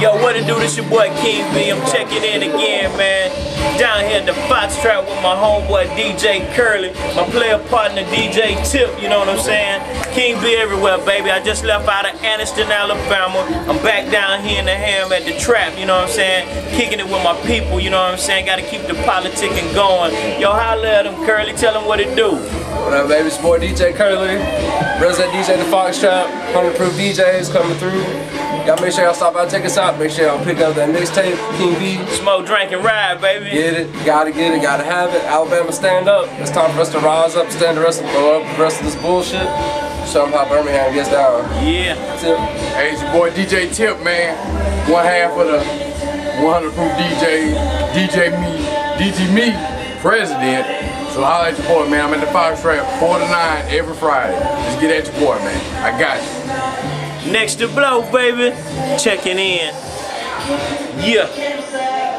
Yo, what it do? This your boy King B. I'm checking in again, man. Down here at the Foxx Trap with my homeboy DJ Curly, my player partner DJ Tip, you know what I'm saying? King B everywhere, baby. I just left out of Anniston, Alabama. I'm back down here in the ham at the trap, you know what I'm saying? Kicking it with my people, you know what I'm saying? Gotta keep the politicking going. Yo, holla at them, Curly. Tell them what it do. What up, baby? It's boy DJ Curly. Resident DJ the Foxx Trap. 100 Proof DJs coming through. Y'all make sure y'all stop by and check us out. Make sure y'all pick up that mixtape, King B. Smoke, drink, and ride, baby. Get it, gotta get it, gotta have it. Alabama stand up. It's time for us to rise up, stand the rest of, throw up the rest of this bullshit. Show them how Birmingham gets down. Yeah. Tip. Hey, it's your boy DJ Tip, man. One half of the 100 Proof DJ, DJ Me, DJ Me, president. So at your boy, man. I'm at the Foxx Trap, 4 to 9 every Friday. Just get at your boy, man. I got you. Next to blow, baby. Checking in. Yeah.